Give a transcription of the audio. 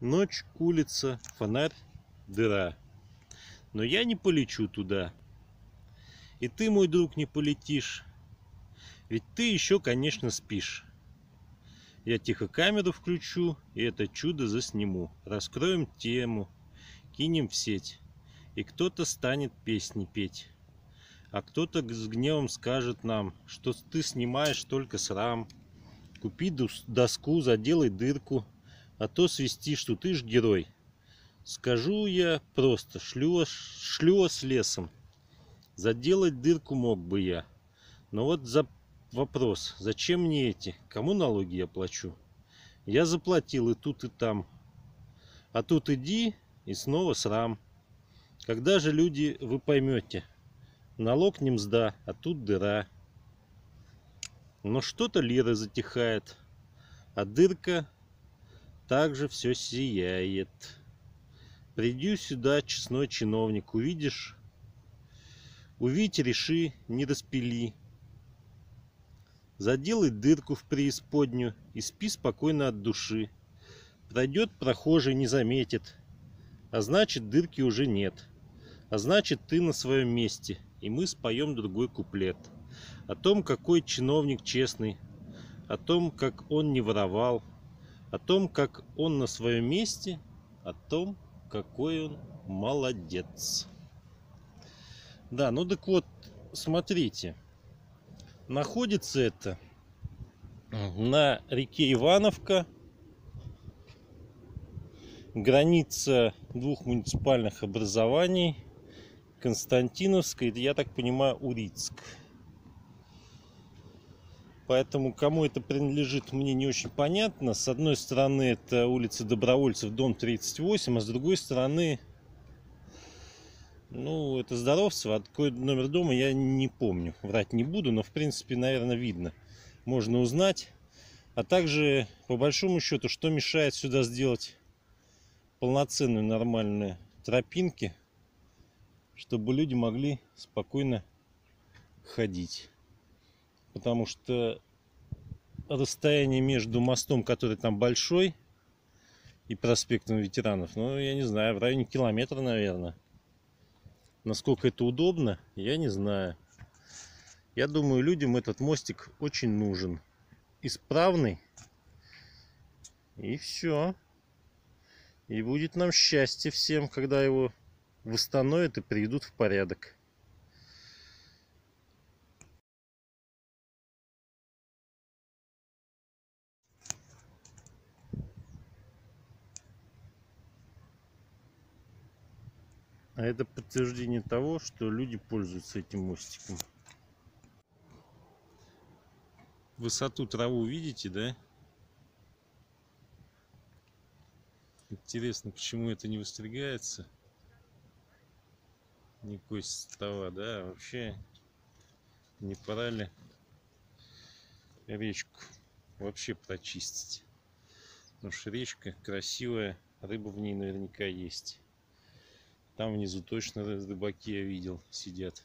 Ночь, улица, фонарь, дыра. Но я не полечу туда. И ты, мой друг, не полетишь. Ведь ты еще, конечно, спишь. Я тихо камеру включу и это чудо засниму. Раскроем тему, кинем в сеть. И кто-то станет песни петь. А кто-то с гневом скажет нам, что ты снимаешь только срам. Купи доску, заделай дырку, а то свисти, что ты ж герой. Скажу я просто, шлю, шлю с лесом. Заделать дырку мог бы я. Но вот за вопрос, зачем мне эти? Кому налоги я плачу? Я заплатил и тут, и там. А тут иди, и снова срам. Когда же, люди, вы поймете? Налог не мзда, а тут дыра. Но что-то лира затихает, а дырка также все сияет. Приди сюда, честной чиновник, увидишь, увидь, реши, не распили. Заделай дырку в преисподнюю и спи спокойно от души. Пройдет прохожий, не заметит, а значит дырки уже нет. А значит ты на своем месте, и мы споем другой куплет о том, какой чиновник честный, о том, как он не воровал, о том, как он на своем месте, о том, какой он молодец. Да, ну так вот, смотрите, находится это на реке Ивановка, граница двух муниципальных образований, Константиновская, я так понимаю, Урицк. Поэтому кому это принадлежит, мне не очень понятно. С одной стороны, это улица Добровольцев, дом 38, а с другой стороны, ну, это Здоровцево. А какой номер дома, я не помню. Врать не буду, но, в принципе, наверное, видно. Можно узнать. А также, по большому счету, что мешает сюда сделать полноценные нормальные тропинки, чтобы люди могли спокойно ходить потому что расстояние между мостом, который там большой, и проспектом ветеранов, ну, я не знаю, в районе километра, наверное. Насколько это удобно, я не знаю. Я думаю, людям этот мостик очень нужен. Исправный. И все. И будет нам счастье всем, когда его восстановят и приведут в порядок. А это подтверждение того, что люди пользуются этим мостиком. Высоту траву видите, да? Интересно, почему это не выстригается? Никакой трава, да? Вообще не пора ли речку вообще прочистить? Потому что речка красивая, рыба в ней наверняка есть. Там внизу точно рыбаки я видел, сидят.